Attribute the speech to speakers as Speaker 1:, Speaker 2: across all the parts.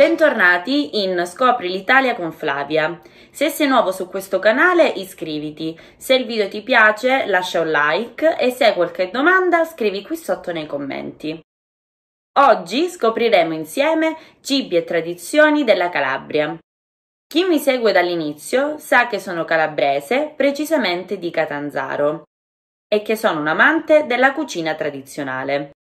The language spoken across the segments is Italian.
Speaker 1: Bentornati in Scopri l'Italia con Flavia. Se sei nuovo su questo canale iscriviti, se il video ti piace lascia un like e se hai qualche domanda scrivi qui sotto nei commenti. Oggi scopriremo insieme cibi e tradizioni della Calabria. Chi mi segue dall'inizio sa che sono calabrese, precisamente di Catanzaro, e che sono un amante della cucina tradizionale.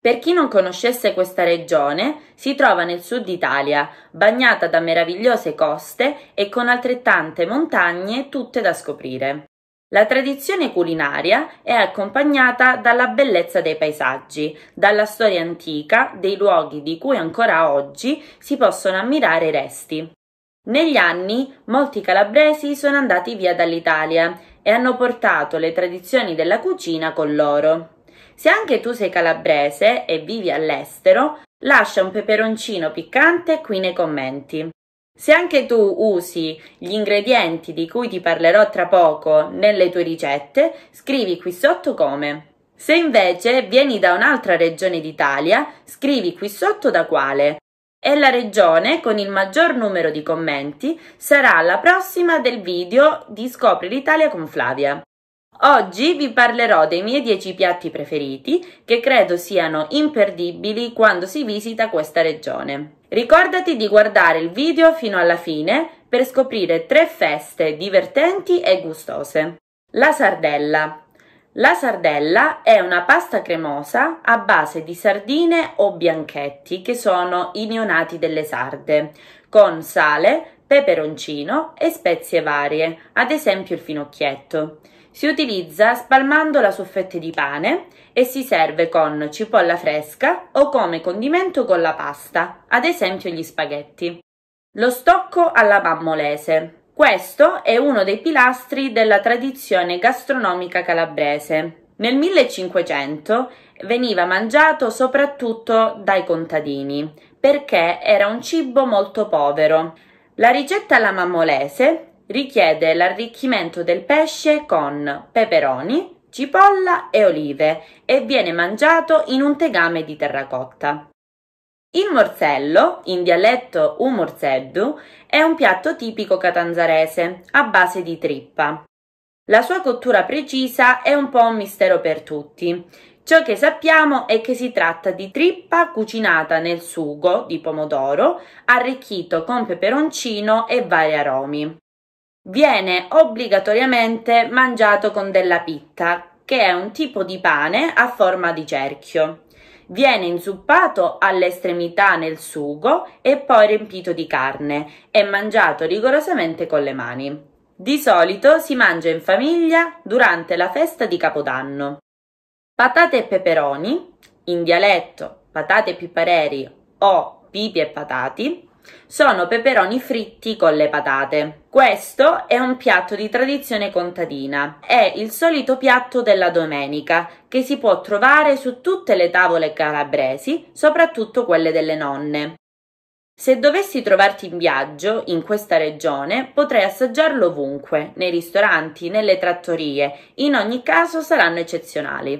Speaker 1: Per chi non conoscesse questa regione, si trova nel sud Italia, bagnata da meravigliose coste e con altrettante montagne tutte da scoprire. La tradizione culinaria è accompagnata dalla bellezza dei paesaggi, dalla storia antica, dei luoghi di cui ancora oggi si possono ammirare i resti. Negli anni molti calabresi sono andati via dall'Italia e hanno portato le tradizioni della cucina con loro. Se anche tu sei calabrese e vivi all'estero, lascia un peperoncino piccante qui nei commenti. Se anche tu usi gli ingredienti di cui ti parlerò tra poco nelle tue ricette, scrivi qui sotto come. Se invece vieni da un'altra regione d'Italia, scrivi qui sotto da quale e la regione con il maggior numero di commenti sarà la prossima del video di Scopri l'Italia con Flavia. Oggi vi parlerò dei miei 10 piatti preferiti che credo siano imperdibili quando si visita questa regione. Ricordati di guardare il video fino alla fine per scoprire tre feste divertenti e gustose. La sardella. La sardella è una pasta cremosa a base di sardine o bianchetti che sono i neonati delle sarde, con sale, peperoncino e spezie varie, ad esempio il finocchietto. Si utilizza spalmandola su fette di pane e si serve con cipolla fresca o come condimento con la pasta, ad esempio gli spaghetti. Lo stocco alla mammolese. Questo è uno dei pilastri della tradizione gastronomica calabrese. Nel 1500 veniva mangiato soprattutto dai contadini perché era un cibo molto povero. La ricetta alla mammolese richiede l'arricchimento del pesce con peperoni, cipolla e olive e viene mangiato in un tegame di terracotta. Il morsello, in dialetto umorzeddu, è un piatto tipico catanzarese a base di trippa. La sua cottura precisa è un po' un mistero per tutti. Ciò che sappiamo è che si tratta di trippa cucinata nel sugo di pomodoro, arricchito con peperoncino e vari aromi. Viene obbligatoriamente mangiato con della pitta, che è un tipo di pane a forma di cerchio. Viene inzuppato all'estremità nel sugo e poi riempito di carne e mangiato rigorosamente con le mani. Di solito si mangia in famiglia durante la festa di Capodanno. Patate e peperoni, in dialetto patate e pipareri o pipi e patati, sono peperoni fritti con le patate. Questo è un piatto di tradizione contadina. È il solito piatto della domenica che si può trovare su tutte le tavole calabresi, soprattutto quelle delle nonne. Se dovessi trovarti in viaggio in questa regione, potrai assaggiarlo ovunque, nei ristoranti, nelle trattorie, in ogni caso saranno eccezionali.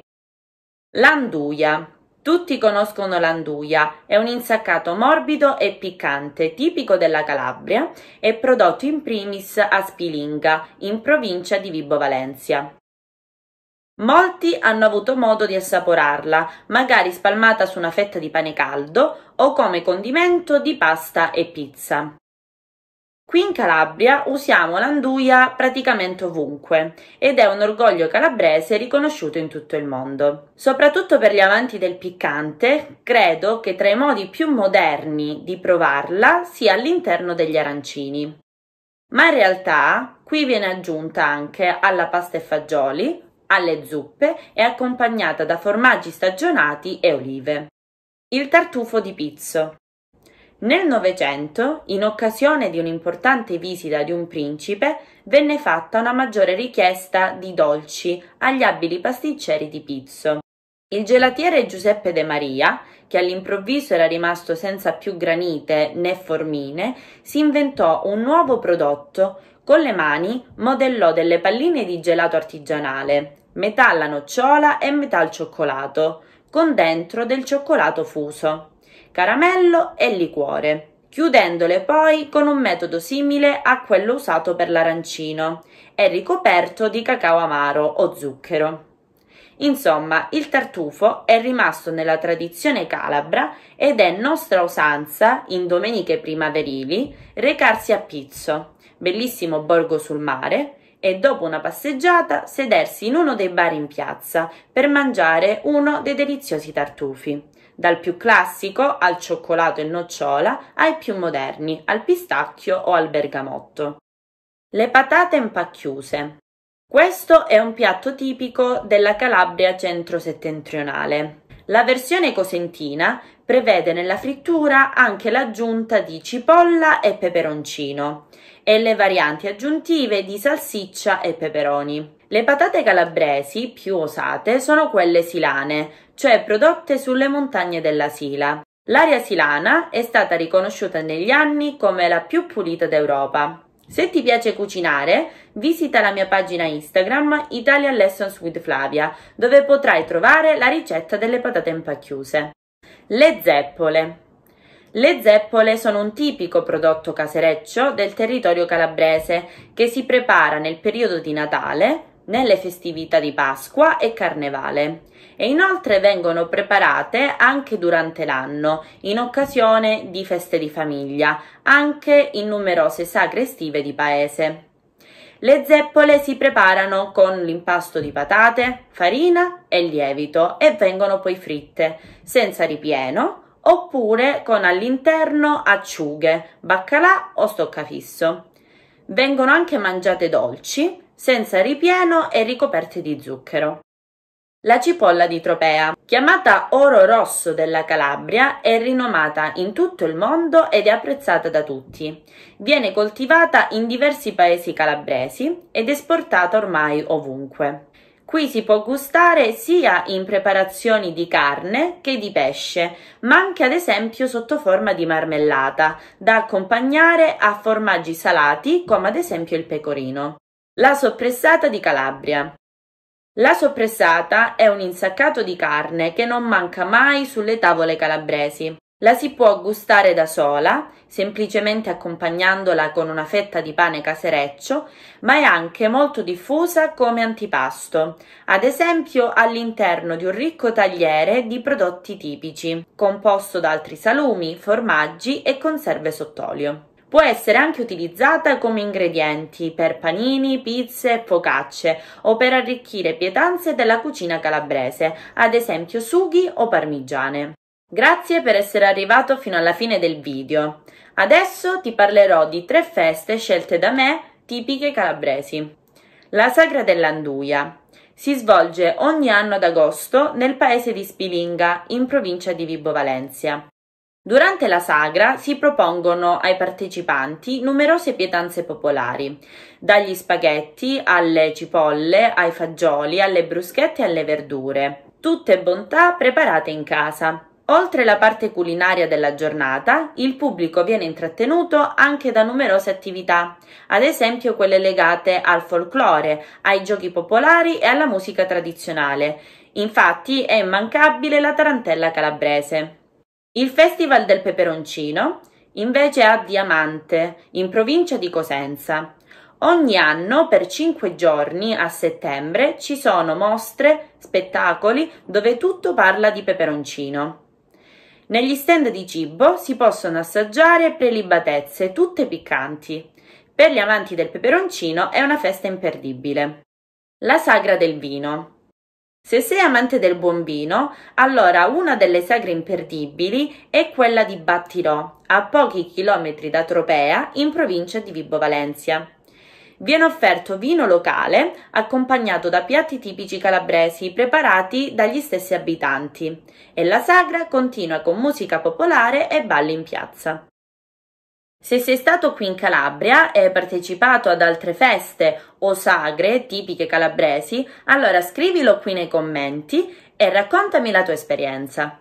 Speaker 1: L'anduia tutti conoscono l'anduia, è un insaccato morbido e piccante, tipico della Calabria e prodotto in primis a Spilinga, in provincia di Vibo Valencia. Molti hanno avuto modo di assaporarla, magari spalmata su una fetta di pane caldo o come condimento di pasta e pizza. Qui in Calabria usiamo l'anduia praticamente ovunque ed è un orgoglio calabrese riconosciuto in tutto il mondo. Soprattutto per gli amanti del piccante, credo che tra i modi più moderni di provarla sia all'interno degli arancini. Ma in realtà qui viene aggiunta anche alla pasta e fagioli, alle zuppe e accompagnata da formaggi stagionati e olive. Il tartufo di pizzo. Nel Novecento, in occasione di un'importante visita di un principe, venne fatta una maggiore richiesta di dolci agli abili pasticceri di Pizzo. Il gelatiere Giuseppe De Maria, che all'improvviso era rimasto senza più granite né formine, si inventò un nuovo prodotto. Con le mani modellò delle palline di gelato artigianale, metà alla nocciola e metà al cioccolato, con dentro del cioccolato fuso caramello e liquore. chiudendole poi con un metodo simile a quello usato per l'arancino e ricoperto di cacao amaro o zucchero. Insomma, il tartufo è rimasto nella tradizione calabra ed è nostra usanza, in domeniche primaverili, recarsi a Pizzo, bellissimo borgo sul mare, e dopo una passeggiata sedersi in uno dei bar in piazza per mangiare uno dei deliziosi tartufi, dal più classico al cioccolato e nocciola ai più moderni, al pistacchio o al bergamotto. Le patate impacchiuse. Questo è un piatto tipico della Calabria centro-settentrionale. La versione cosentina prevede nella frittura anche l'aggiunta di cipolla e peperoncino e le varianti aggiuntive di salsiccia e peperoni. Le patate calabresi più osate sono quelle silane, cioè prodotte sulle montagne della Sila. L'area silana è stata riconosciuta negli anni come la più pulita d'Europa. Se ti piace cucinare, visita la mia pagina Instagram Italian Lessons with Flavia, dove potrai trovare la ricetta delle patate impacchiuse. Le zeppole. Le zeppole sono un tipico prodotto casereccio del territorio calabrese che si prepara nel periodo di Natale, nelle festività di Pasqua e Carnevale e inoltre vengono preparate anche durante l'anno in occasione di feste di famiglia, anche in numerose sagre estive di paese. Le zeppole si preparano con l'impasto di patate, farina e lievito e vengono poi fritte, senza ripieno oppure con all'interno acciughe, baccalà o stoccafisso. Vengono anche mangiate dolci, senza ripieno e ricoperte di zucchero. La cipolla di Tropea, chiamata oro rosso della Calabria, è rinomata in tutto il mondo ed è apprezzata da tutti. Viene coltivata in diversi paesi calabresi ed esportata ormai ovunque. Qui si può gustare sia in preparazioni di carne che di pesce, ma anche ad esempio sotto forma di marmellata, da accompagnare a formaggi salati come ad esempio il pecorino. La soppressata di Calabria. La soppressata è un insaccato di carne che non manca mai sulle tavole calabresi. La si può gustare da sola, semplicemente accompagnandola con una fetta di pane casereccio, ma è anche molto diffusa come antipasto, ad esempio all'interno di un ricco tagliere di prodotti tipici, composto da altri salumi, formaggi e conserve sott'olio. Può essere anche utilizzata come ingredienti per panini, pizze e focacce o per arricchire pietanze della cucina calabrese, ad esempio sughi o parmigiane. Grazie per essere arrivato fino alla fine del video. Adesso ti parlerò di tre feste scelte da me tipiche calabresi. La Sagra dell'Anduia. Si svolge ogni anno ad agosto nel paese di Spilinga, in provincia di Vibo Valencia. Durante la sagra si propongono ai partecipanti numerose pietanze popolari, dagli spaghetti alle cipolle, ai fagioli, alle bruschette e alle verdure, tutte bontà preparate in casa. Oltre la parte culinaria della giornata, il pubblico viene intrattenuto anche da numerose attività, ad esempio quelle legate al folklore, ai giochi popolari e alla musica tradizionale. Infatti è immancabile la tarantella calabrese. Il Festival del Peperoncino invece è a Diamante, in provincia di Cosenza. Ogni anno per cinque giorni a settembre ci sono mostre, spettacoli dove tutto parla di peperoncino. Negli stand di cibo si possono assaggiare prelibatezze, tutte piccanti. Per gli amanti del peperoncino è una festa imperdibile. La sagra del vino. Se sei amante del buon vino, allora una delle sagre imperdibili è quella di Battirò, a pochi chilometri da Tropea, in provincia di Vibo Valencia. Viene offerto vino locale accompagnato da piatti tipici calabresi preparati dagli stessi abitanti e la sagra continua con musica popolare e balli in piazza. Se sei stato qui in Calabria e hai partecipato ad altre feste o sagre tipiche calabresi, allora scrivilo qui nei commenti e raccontami la tua esperienza.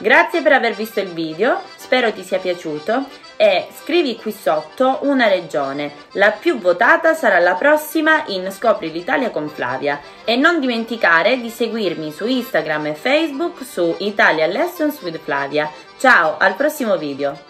Speaker 1: Grazie per aver visto il video, spero ti sia piaciuto e scrivi qui sotto una regione, la più votata sarà la prossima in Scopri l'Italia con Flavia e non dimenticare di seguirmi su Instagram e Facebook su Italia Lessons with Flavia. Ciao, al prossimo video!